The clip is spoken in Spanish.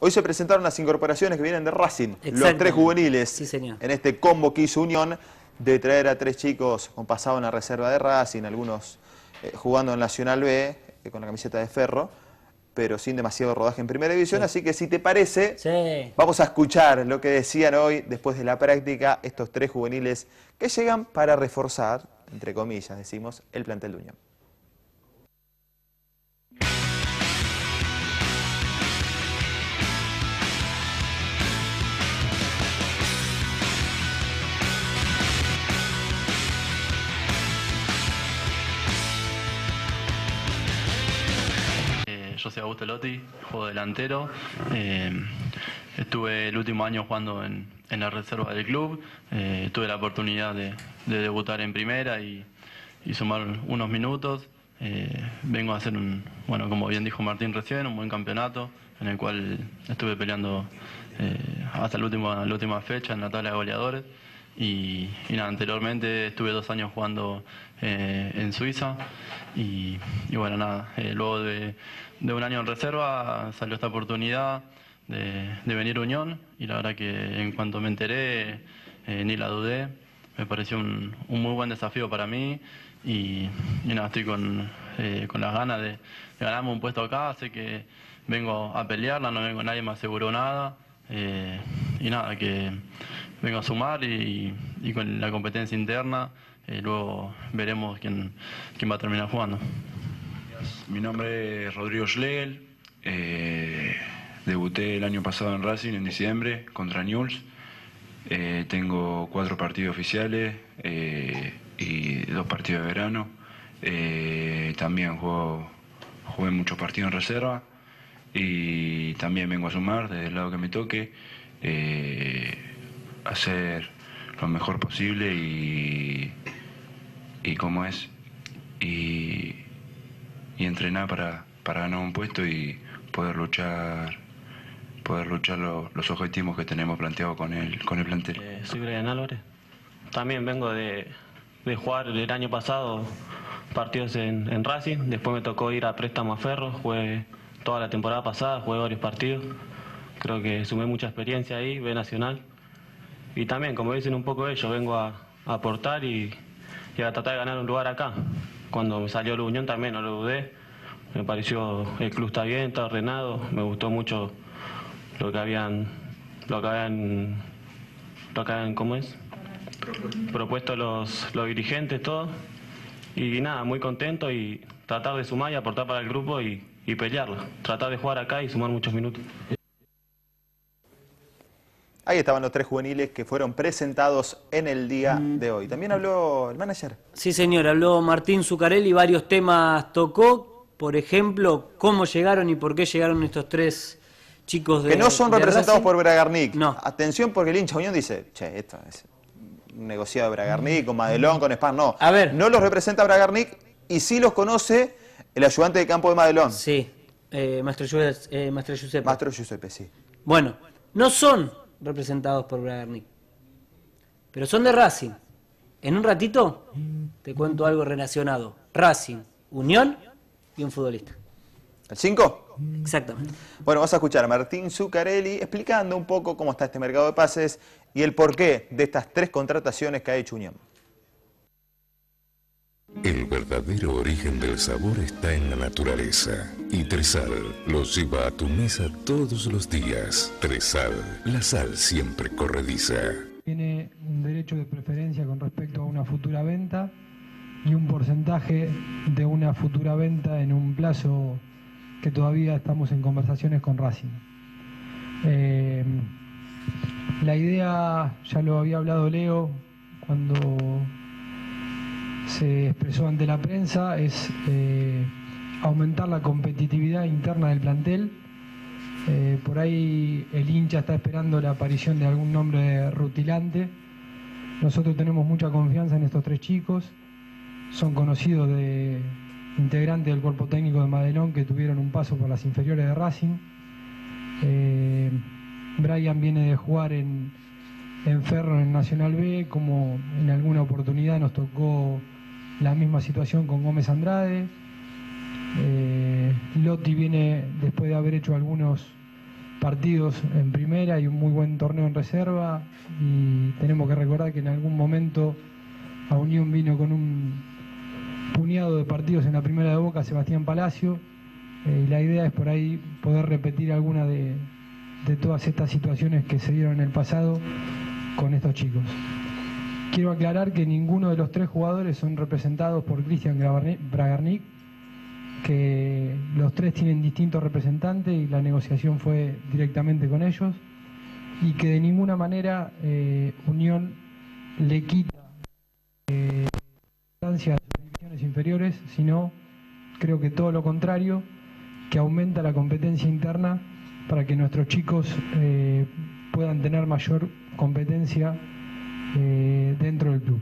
Hoy se presentaron las incorporaciones que vienen de Racing, los tres juveniles, Sí, señor. en este combo que hizo Unión de traer a tres chicos con pasado en la reserva de Racing, algunos eh, jugando en Nacional B eh, con la camiseta de Ferro, pero sin demasiado rodaje en Primera División, así que si te parece, Sí. vamos a escuchar lo que decían hoy, después de la práctica, estos tres juveniles que llegan para reforzar, entre comillas decimos, el plantel de Unión. Yo soy Augusto Lotti, juego delantero. Eh, estuve el último año jugando en, en la reserva del club. Eh, tuve la oportunidad de, de debutar en primera y, y sumar unos minutos. Eh, vengo a hacer un, bueno, como bien dijo Martín recién, un buen campeonato en el cual estuve peleando hasta la última, la última fecha en la tabla de goleadores. Y, nada, anteriormente estuve dos años jugando eh, en Suiza y, bueno, nada, eh, luego de, de un año en reserva salió esta oportunidad de, de venir a Unión y la verdad que en cuanto me enteré eh, ni la dudé, me pareció un, un muy buen desafío para mí y, y nada, estoy con, eh, con las ganas de, de ganarme un puesto acá, sé que vengo a pelearla, no vengo, nadie me aseguró nada. Eh, y nada, que vengo a sumar y, con la competencia interna eh, luego veremos quién, quién va a terminar jugando. Mi nombre es Rodrigo Schlegel. eh, debuté el año pasado en Racing en diciembre contra Newell's. Eh, tengo cuatro partidos oficiales y dos partidos de verano. También juego, jugué muchos partidos en reserva y también vengo a sumar desde el lado que me toque, eh, hacer lo mejor posible y, y como es, y, entrenar para, para ganar un puesto y poder luchar poder luchar lo- los objetivos que tenemos planteados con el, con el plantel. Eh, soy Brian Álvarez. También vengo de, de jugar el año pasado partidos en, en Racing. Después me tocó ir a préstamo a Ferro. Jugué toda la temporada pasada, jugué varios partidos. Creo que sumé mucha experiencia ahí, B Nacional. Y también, como dicen un poco ellos, vengo a, a aportar y, y a tratar de ganar un lugar acá. Cuando me salió la Unión también no lo dudé. Me pareció el club está bien, está ordenado. Me gustó mucho lo que habían, lo que habían, lo que habían, ¿cómo es? Propuesto los, los dirigentes, todo. Y nada, muy contento y tratar de sumar y aportar para el grupo y, y pelearla. Tratar de jugar acá y sumar muchos minutos. Ahí estaban los tres juveniles que fueron presentados en el día de hoy. También habló el manager. Sí, señor, habló Martín Zucarelli, varios temas tocó, por ejemplo, cómo llegaron y por qué llegaron estos tres chicos de Que no son representados Racing. por Bragarnik. No. Atención porque el hincha Unión dice, che, esto es negociado Bragarnik, con Madelón, con Spar. No, A ver. no los representa Bragarnik y sí los conoce el ayudante de campo de Madelón, Sí, eh, maestro, eh, maestro Giuseppe, sí. Bueno, no son representados por Bragarnik, pero son de Racing. En un ratito te cuento algo relacionado. Racing, Unión y un futbolista. ¿El 5? Exactamente. Bueno, vas a escuchar a Martín Zuccarelli explicando un poco cómo está este mercado de pases y el porqué de estas tres contrataciones que ha hecho Unión. El verdadero origen del sabor está en la naturaleza. Y Tresal los lleva a tu mesa todos los días. Tresal, la sal siempre corrediza. tiene un derecho de preferencia con respecto a una futura venta y un porcentaje de una futura venta en un plazo que todavía estamos en conversaciones con Racing. Eh, la idea, ya lo había hablado Leo cuando se expresó ante la prensa, es eh, aumentar la competitividad interna del plantel. Eh, por ahí el hincha está esperando la aparición de algún nombre rutilante. Nosotros tenemos mucha confianza en estos tres chicos. Son conocidos de integrantes del cuerpo técnico de Madelón que tuvieron un paso por las inferiores de Racing. Eh, Brian viene de jugar en, en Ferro en Nacional B, como en alguna oportunidad nos tocó la misma situación con Gómez Andrade. Eh, Lotti viene después de haber hecho algunos partidos en primera y un muy buen torneo en reserva y tenemos que recordar que en algún momento a Unión vino con un puñado de partidos en la primera de Boca, Sebastián Palacio, eh, y la idea es por ahí poder repetir alguna de, todas estas situaciones que se dieron en el pasado con estos chicos. Quiero aclarar que ninguno de los tres jugadores son representados por Cristian Bragarnik, que los tres tienen distintos representantes y la negociación fue directamente con ellos, y que de ninguna manera eh, Unión le quita eh, a las divisiones sino creo que todo lo contrario, que aumenta la competencia interna para que nuestros chicos eh, puedan tener mayor competencia eh, dentro del club.